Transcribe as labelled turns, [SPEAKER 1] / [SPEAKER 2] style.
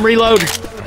[SPEAKER 1] I'm reloading.